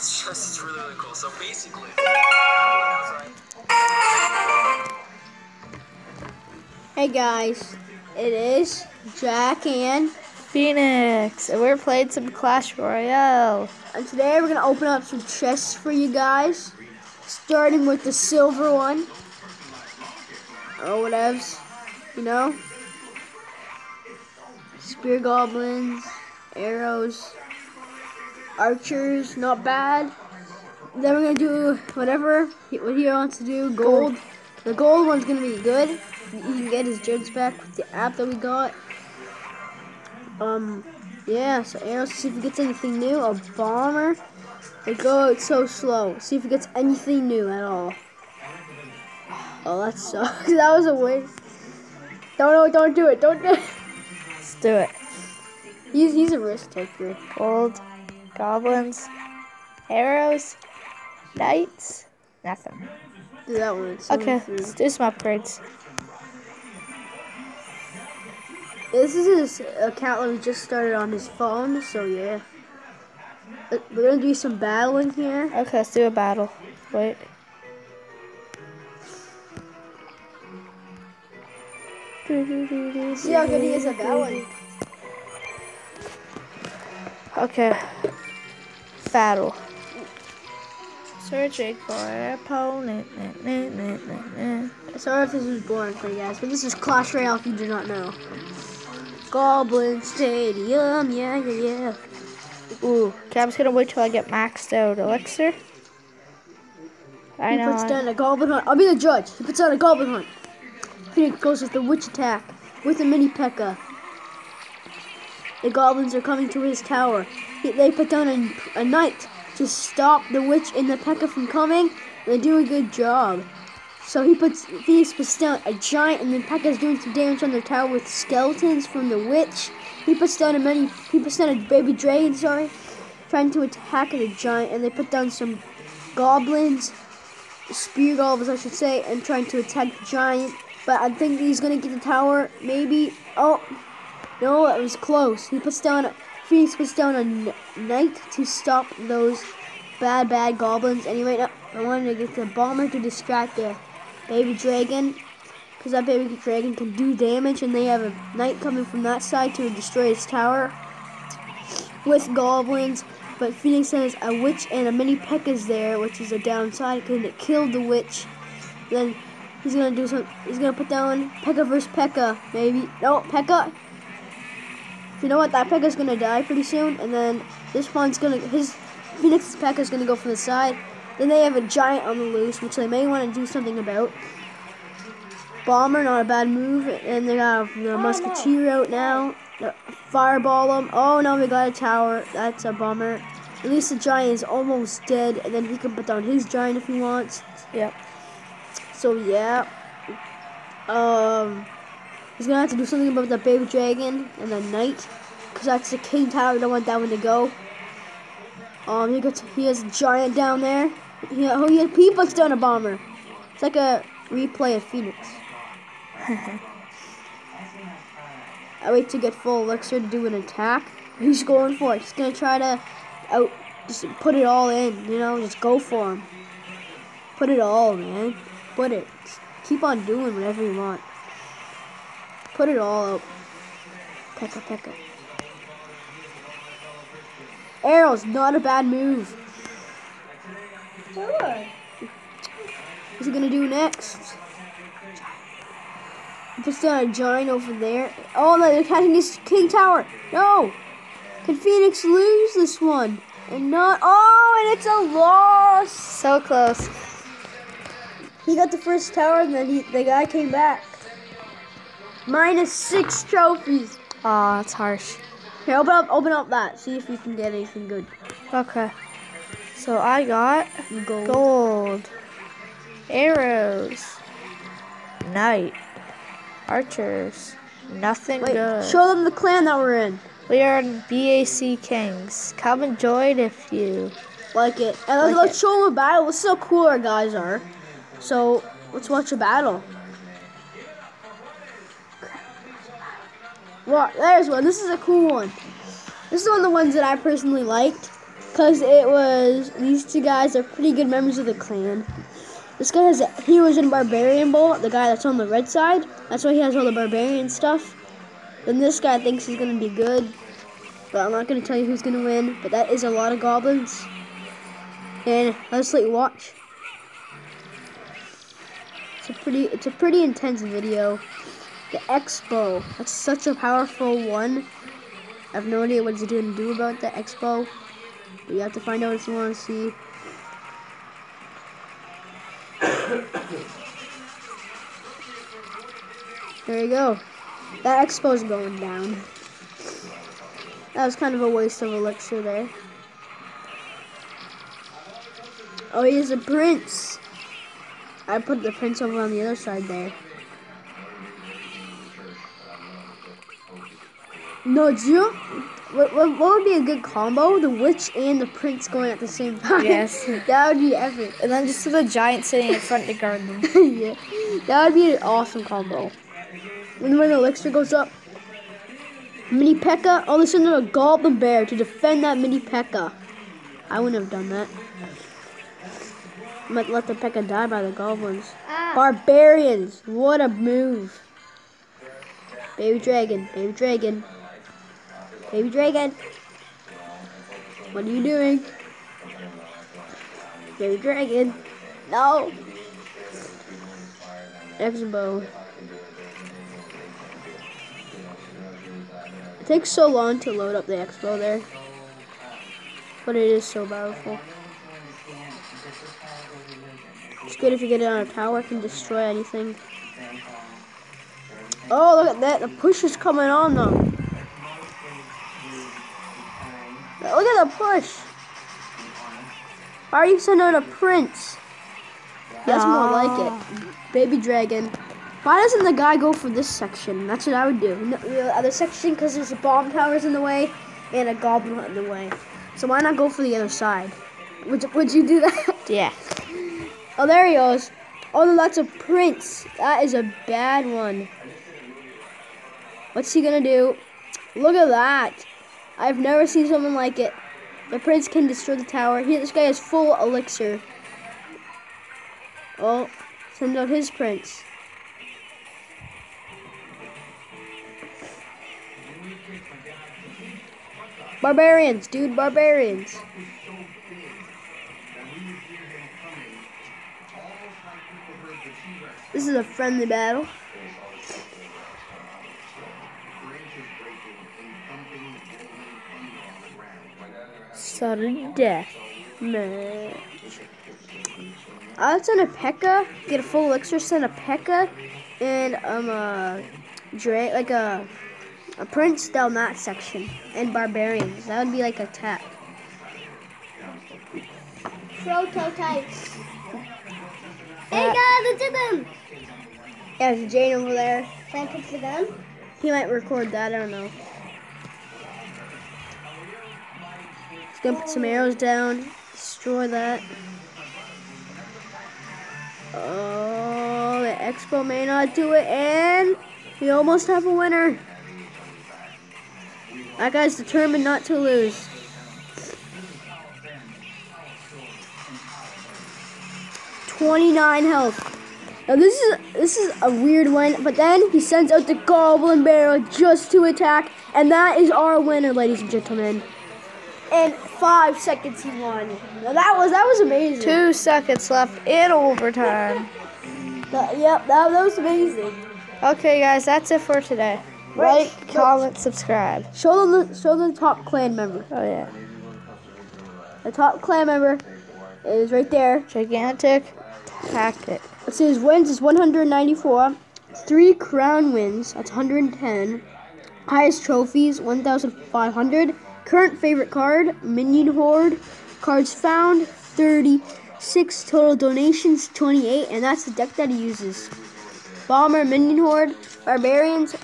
it's just it's really really cool. So basically, Hey guys, it is Jack and Phoenix, and we're playing some Clash Royale. and today we're gonna open up some chests for you guys. Starting with the silver one. Or whatevs. You know? Spear goblins, arrows, archers, not bad. Then we're gonna do whatever he, what he wants to do. Gold. The gold one's gonna be good. You can get his gems back with the app that we got. Um, yeah, so arrows, see if he gets anything new. A bomber. They go so slow. See if he gets anything new at all. Oh, that sucks. that was a waste. Don't, no, don't do it. Don't do it. Let's do it. He's, he's a risk taker. Gold, goblins, arrows, knights, nothing. Do that one. It's Okay, let's do some upgrades. This is his account that we just started on his phone, so yeah. Uh, We're gonna do some battling here. Okay, let's do a battle. Wait. See how good he is at battling. Okay. Battle. Searching for an opponent. Nah, nah, nah. Sorry if this is boring for you guys, but this is Clash Royale if you do not know. Goblin Stadium, yeah, yeah, yeah. Ooh, okay, I'm just gonna wait till I get maxed out elixir. I He know. puts down a goblin hut. I'll be the judge. He puts down a goblin hut. Phoenix goes with the witch attack with a mini P.E.K.K.A. The goblins are coming to his tower. He, they put down a, a knight to stop the witch and the P.E.K.K.A. from coming. They do a good job. So he puts Phoenix puts down a giant, and then P.E.K.K.A. is doing some damage on their tower with skeletons from the witch. He puts down a many. He puts down a baby dragon. Sorry, trying to attack the giant, and they put down some goblins spear goblins, I should say, and trying to attack the giant. But I think he's gonna get the tower. Maybe. Oh, no, it was close. He puts down. Phoenix puts down a knight to stop those bad, bad goblins. Anyway, I wanted to get the bomber to distract the baby dragon. Because that baby dragon can do damage, and they have a knight coming from that side to destroy his tower with goblins. But Phoenix has a witch and a mini P.E.K.K.A.'s there, which is a downside because it killed the witch. Then he's gonna do some. He's gonna put down P.E.K.K.A. versus P.E.K.K.A. Maybe no P.E.K.K.A. You know what? That P.E.K.K.A.'s gonna die pretty soon, and then this one's gonna his Phoenix's P.E.K.K.A.'s gonna go from the side. Then they have a giant on the loose, which they may want to do something about. Bomber, not a bad move, and they have the Musketeer out now. Fireball them. Oh no, we got a tower. That's a bummer. At least the giant is almost dead, and then he can put down his giant if he wants. Yep. So yeah. Um, he's gonna have to do something about the baby dragon and the knight, cause that's the king tower. Don't want that one to go. Um, he gets he has a giant down there. He, oh, he, he puts down a bomber. It's like a replay of Phoenix. I wait to get full elixir to do an attack. He's going for it. He's gonna try to out just put it all in. You know, just go for him. Put it all, man. Put it. Just keep on doing whatever you want. Put it all up. Pekka pekka. Arrows, not a bad move. What's he gonna do next? Down a giant over there. Oh no, they're attacking his king tower. No! Can Phoenix lose this one? And not oh and it's a loss! So close. He got the first tower and then he, the guy came back. Minus six trophies. Aw, that's harsh. Here, open up open up that. See if you can get anything good. Okay. So I got Gold. gold, arrows, knight, archers, nothing Wait, good. show them the clan that we're in. We are in BAC Kings. Come and join if you. Like it. And let's, Like let's show them a battle. Let's see how cool our guys are. So let's watch a battle. What? There's one. This is a cool one. This is one of the ones that I personally liked. Because it was, these two guys are pretty good members of the clan. This guy has, he was in Barbarian Bowl, the guy that's on the red side. That's why he has all the Barbarian stuff. Then this guy thinks he's going to be good. But I'm not going to tell you who's going to win. But that is a lot of goblins. And let's let you watch. It's a pretty, it's a pretty intense video. The X-Bow, that's such a powerful one. I have no idea what it's going to do about the X-Bow. But you have to find out if you want to see. there you go. That X-Bow's going down. That was kind of a waste of elixir there. Oh, he's a prince. I put the prince over on the other side there. No, do you, what, what, what would be a good combo? The witch and the prince going at the same time. Yes. that would be epic. And then just the giant sitting in front to guard them. yeah, that would be an awesome combo. And when the elixir goes up, Mini P.E.K.K.A. All of a sudden, a goblin bear to defend that Mini P.E.K.K.A. I wouldn't have done that. Might let the P.E.K.K.A. die by the goblins. Ah. Barbarians, what a move. Baby dragon, baby dragon. Baby dragon. What are you doing? Baby dragon. No. X-Bow. It takes so long to load up the X-Bow there. But it is so powerful. It's good if you get it on a tower, it can destroy anything. Oh, look at that. The push is coming on them. Look at the push. Why are you sending out a prince? That's more ah. like it. Baby dragon. Why doesn't the guy go for this section? That's what I would do. No, the other section because there's a bomb towers in the way and a goblin in the way. So why not go for the other side? Would, would you do that? Yeah. Oh, there he goes. Oh, no, that's a prince. That is a bad one. What's he gonna do? Look at that. I've never seen something like it. The prince can destroy the tower. This guy is full elixir. Oh, send out his prince. Barbarians, dude, barbarians. This is a friendly battle. Sudden death. Man. I'd send a P.E.K.K.A. Get a full elixir, send a P.E.K.K.A. and um a Dra like a a prince down that section and barbarians. That would be like attack. Prototypes. Hey guys, look at them. Yeah, there's Jane over there. Can I pick the gun? He might record that. I don't know. Gonna put some arrows down, destroy that. Oh, the X-Bow may not do it, and we almost have a winner. That guy's determined not to lose. Twenty-nine health. Now this is this is a weird one, but then he sends out the Goblin Barrel just to attack, and that is our winner, ladies and gentlemen. In five seconds, he won. Now that was that was amazing. Two seconds left in overtime. That- yep, that, that was amazing. Okay, guys, that's it for today. Right. Like, comment, subscribe. Show the show the top clan member. Oh, yeah. The top clan member is right there. Gigantic tactic. Let's see, his wins is 194. Three crown wins, that's 110. Highest trophies, 1,500. Current favorite card, Minion Horde. Cards found, 36. Total donations, 28. And that's the deck that he uses. Bomber, Minion Horde, Barbarians,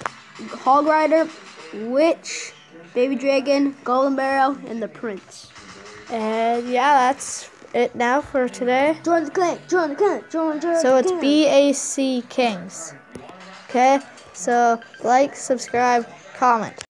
Hog Rider, Witch, Baby Dragon, Goblin Barrel, and the Prince. And yeah, that's it now for today. Join the clan, join the clan, join, join So it's. BAC Kings. Okay? So like, subscribe, comment.